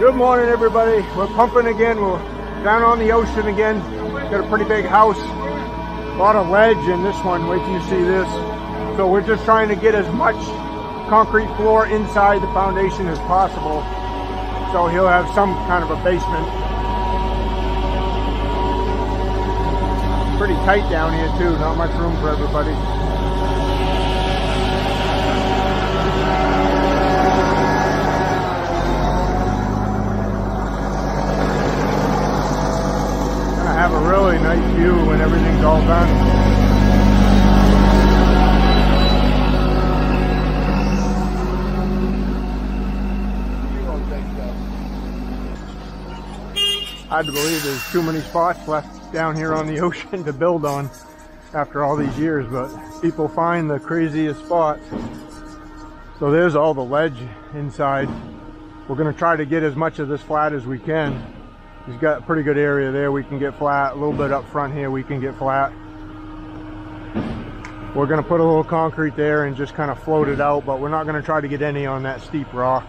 Good morning, everybody. We're pumping again. We're down on the ocean again. Got a pretty big house. A lot of ledge in this one. Wait till you see this. So we're just trying to get as much concrete floor inside the foundation as possible. So he'll have some kind of a basement. Pretty tight down here too. Not much room for everybody. All done. To believe there's too many spots left down here on the ocean to build on after all these years, but people find the craziest spots. So there's all the ledge inside. We're gonna try to get as much of this flat as we can. He's got a pretty good area there. We can get flat. A little bit up front here, we can get flat. We're gonna put a little concrete there and just kind of float it out, but we're not gonna try to get any on that steep rock.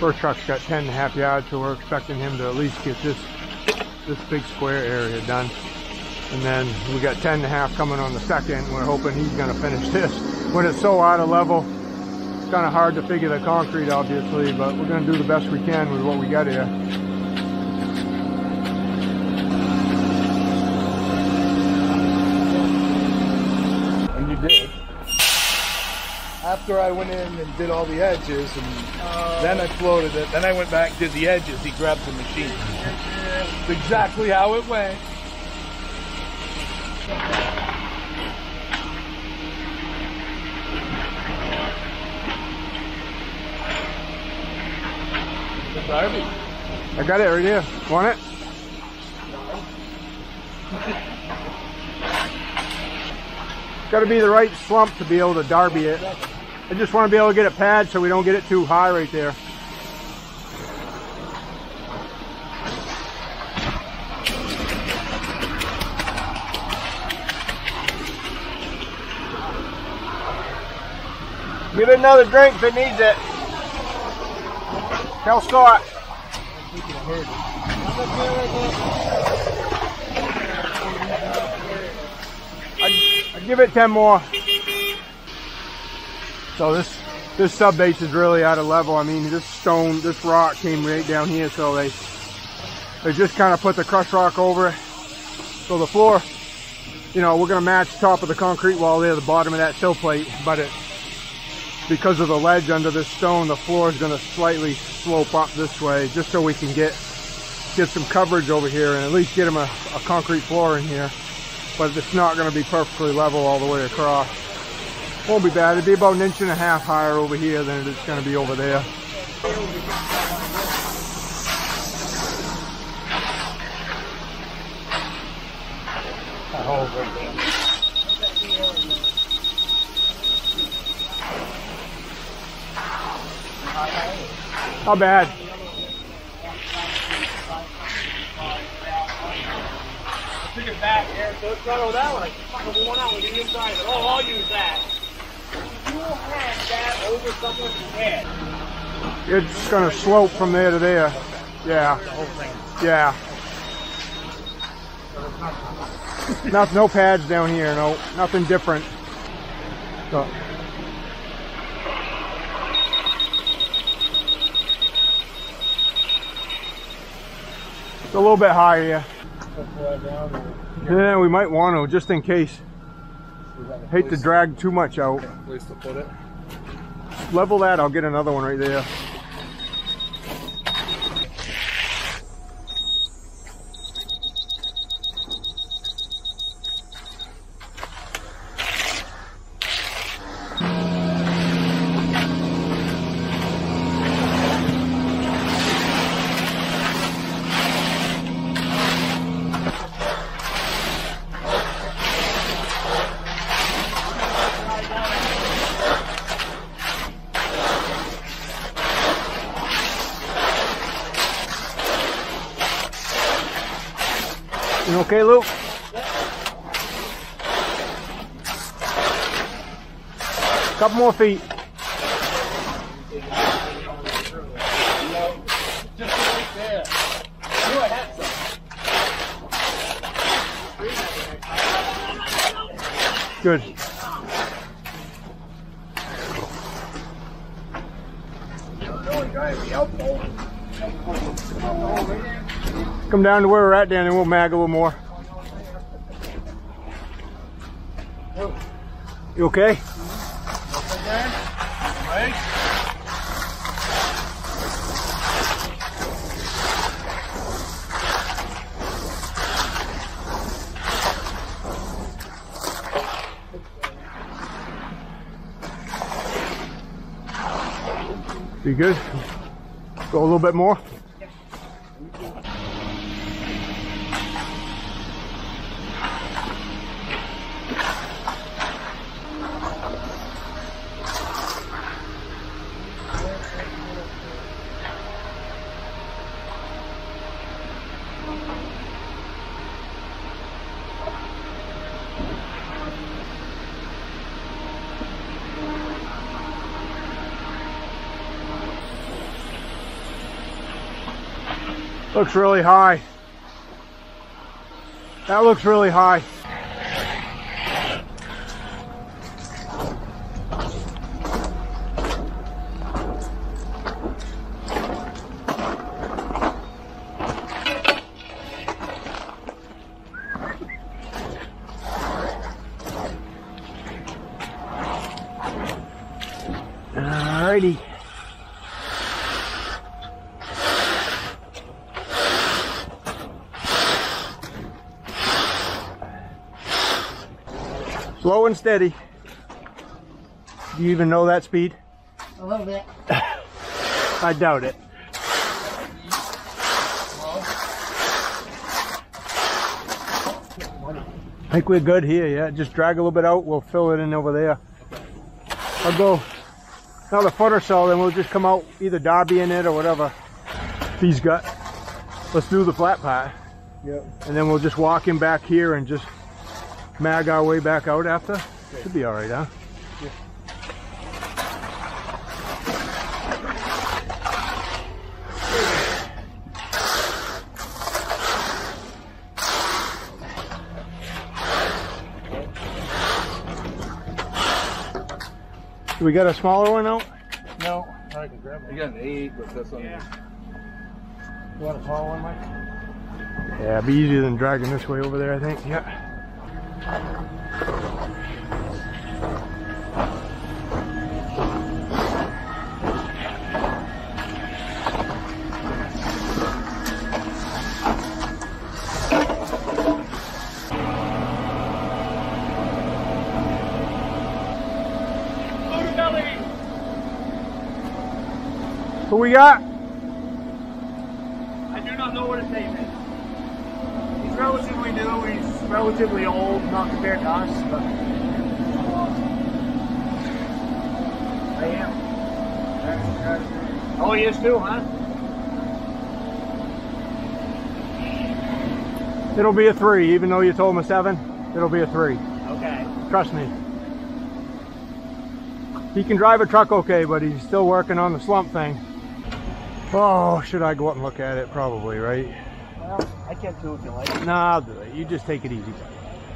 First truck's got 10 and a half yards, so we're expecting him to at least get this this big square area done. And then we got 10 and a half coming on the second. We're hoping he's gonna finish this. When it's so out of level, it's kind of hard to figure the concrete, obviously, but we're gonna do the best we can with what we got here. And you did. After I went in and did all the edges, and oh. then I floated it, then I went back, did the edges, he grabbed the machine. That's exactly how it went. Darby. I got it right here. Want it? Got to be the right slump to be able to darby it. I just want to be able to get a pad so we don't get it too high right there. Give it another drink if it needs it. Tell Scott. I'd give it 10 more. So this this sub base is really out of level. I mean, this stone, this rock came right down here, so they they just kind of put the crushed rock over it. So the floor, you know, we're gonna match the top of the concrete wall there, the bottom of that sill plate, but it because of the ledge under this stone, the floor is to slightly slope up this way just so we can get get some coverage over here and at least get them a, a concrete floor in here. But it's not to be perfectly level all the way across. Won't be bad. It'd be about an inch and a half higher over here than it's going to be over there. Not bad. Took it back there, so it's not over that one. I fucking one out with the inside. Oh, I'll use that. That over someone's head. It's going to slope from there to there. Yeah. Yeah. Not, no pads down here, no, nothing different. So, it's a little bit higher, yeah. Yeah, we might want to, just in case. Hate to drag too much out. Place to put it. Level that, I'll get another one right there. You okay, Luke? Couple more feet. Just right there. I knew Come down to where we're at, Dan, and we'll mag a little more. You okay? You good? Go a little bit more. Looks really high. That looks really high. Slow and steady. Do you even know that speed? A little bit. I doubt it. I think we're good here, yeah. Just drag a little bit out, we'll fill it in over there. I'll go another foot or so, then we'll just come out either Darby in it or whatever he's got. Let's do the flat part. Yep. And then we'll just walk him back here and just mag our way back out after. Should be all right, huh? Do we got a smaller one out? No, I can grab it. You got an eight, but that's on. Yeah. You want a small one, Mike? Yeah, it'd be easier than dragging this way over there, I think. Yeah. Who we got? I do not know what his name is. He's relatively new. He's relatively old, not compared to us, but I am. Uh, uh, oh, he is too, huh? It'll be a three, even though you told him a seven. It'll be a three. Okay. Trust me. He can drive a truck okay, but he's still working on the slump thing. Oh, should I go up and look at it? Probably, right? Well, I can't do it if you like. Nah, I'll do it. You just take it easy.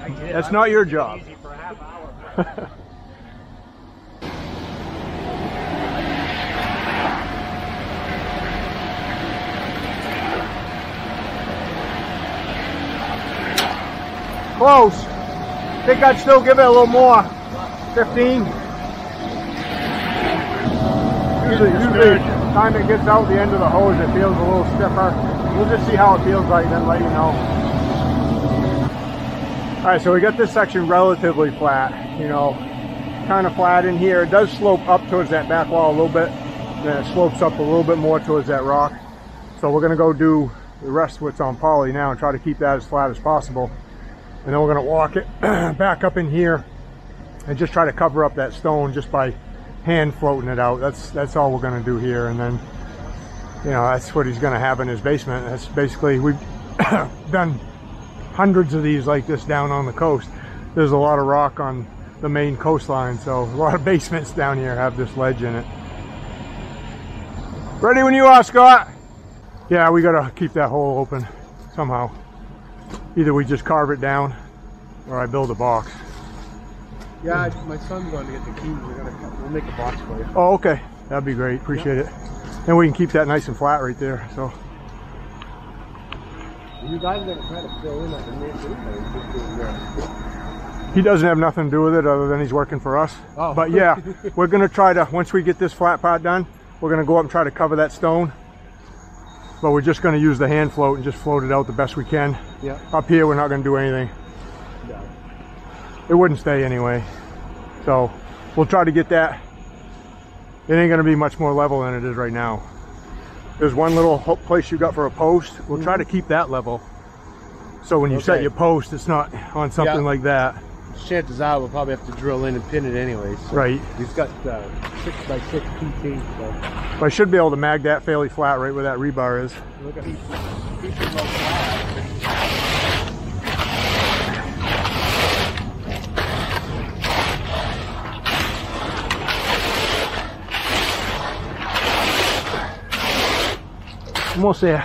I did. That's I not your job. Easy for a half hour. Close. Think I'd still give it a little more. 15. Usually, usually time it gets out the end of the hose, it feels a little stiffer. We'll just see how it feels like, then let you know. All right, so we got this section relatively flat, you know, kind of flat in here. It does slope up towards that back wall a little bit. Then it slopes up a little bit more towards that rock. So we're gonna go do the rest of what's on poly now and try to keep that as flat as possible. And then we're gonna walk it back up in here and just try to cover up that stone just by hand floating it out. That's that's all we're gonna do here. And then, you know, that's what he's gonna have in his basement. That's basically we've done hundreds of these like this down on the coast. There's a lot of rock on the Maine coastline, so a lot of basements down here have this ledge in it. Ready when you are, Scott? Yeah, we gotta keep that hole open somehow. Either we just carve it down or I build a box. Yeah, my son's going to get the keys. We're gonna we'll make a box for you. Oh, okay. That'd be great. Appreciate it. And we can keep that nice and flat right there. So You guys are gonna try to fill in like a man too, or you just doing that? he doesn't have nothing to do with it other than he's working for us. Oh. But yeah, we're gonna try to once we get this flat part done, we're gonna go up and try to cover that stone. But we're just gonna use the hand float and just float it out the best we can. Yeah. Up here, we're not gonna do anything. No. It wouldn't stay anyway. So we'll try to get that. It ain't gonna be much more level than it is right now. There's one little place you got for a post. We'll try to keep that level. So when you set your post, it's not on something Yeah. like that. Chances are we'll probably have to drill in and pin it anyways. Right. He's got uh, six by six PT, so But I should be able to mag that fairly flat right where that rebar is. look at Almost there.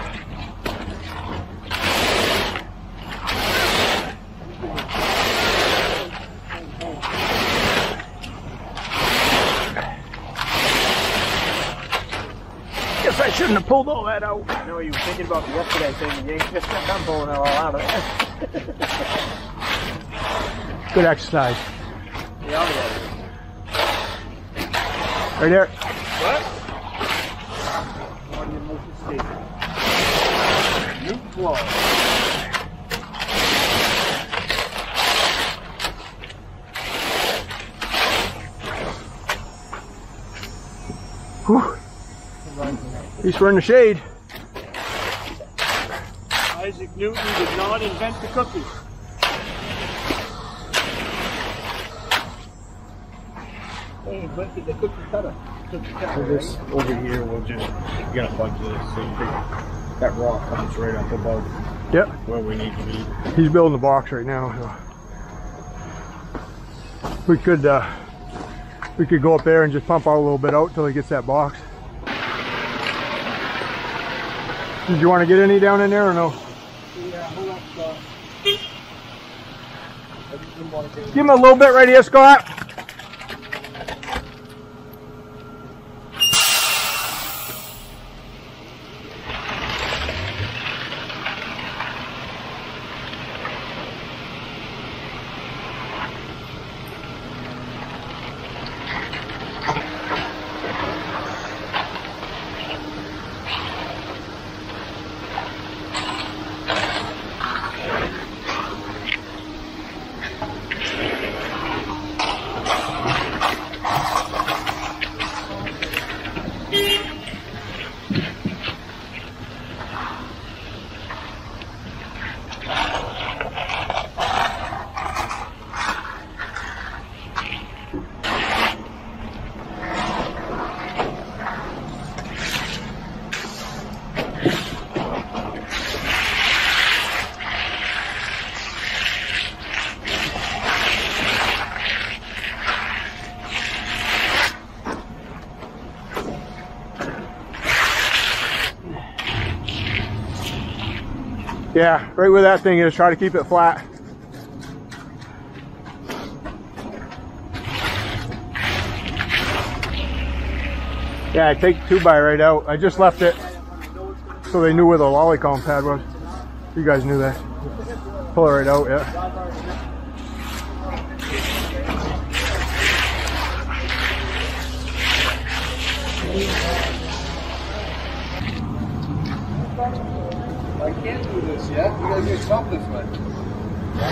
Guess I shouldn't have pulled all that out. I know you were thinking about the yesterday thing, you just got done pulling it all out of it. Good exercise. Way. Right there. What? Station. New flow. Whew. We're in the shade. Isaac Newton did not invent the cookie. He invented the cookie cutter. Cookie So cutter, this over here, we'll just get a bunch of this. So that rock comes right up above Yep. where we need to be. He's building the box right now. so. We could uh, we could go up there and just pump out a little bit out till he gets that box. Did you want to get any down in there or no? Yeah, hold up, Scott. I just didn't want to do Give him a little bit right here, Scott. Yeah, right where that thing is. Try to keep it flat. Yeah, I take two by right out. I just left it so they knew where the lally column pad was. You guys knew that. Pull it right out, yeah. Can't do this yet. You gotta get top this way.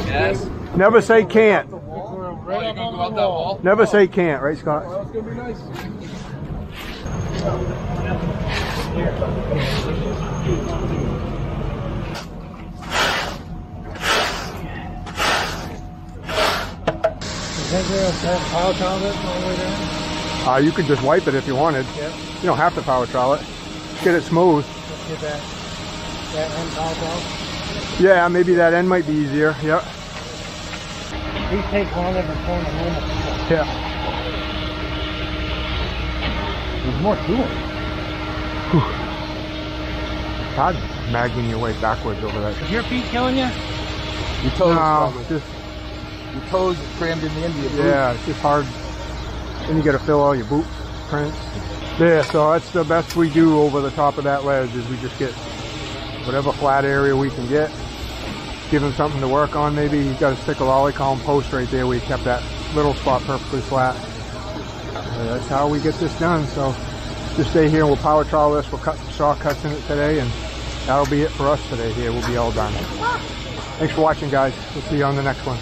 Yes. Never say can't. Right up on the wall. Never say can't, right, Scott? Well, it's gonna be nice. Pile down it all the way down? Uh, you could just wipe it if you wanted. Yeah. You don't have to power trowel it. Get it smooth. Get that, that end pile down? Yeah, maybe that end might be easier. Yep. These take longer than pulling a normal. Yeah. There's more to it. God, magging your way backwards over that. Is your feet killing you? Your toes, No, just Your toes are crammed in the end of your boot. yeah, it's just hard. Then you got to fill all your boot prints. Yeah, so that's the best we do over the top of that ledge is we just get whatever flat area we can get. Give him something to work on. Maybe he's got a stick of lally column post right there. We kept that little spot perfectly flat. Uh, that's how we get this done. So just stay here. We'll power trowel this. We'll cut some saw cuts in it today, and that'll be it for us today. Here, we'll be all done. Thanks for watching, guys. We'll see you on the next one.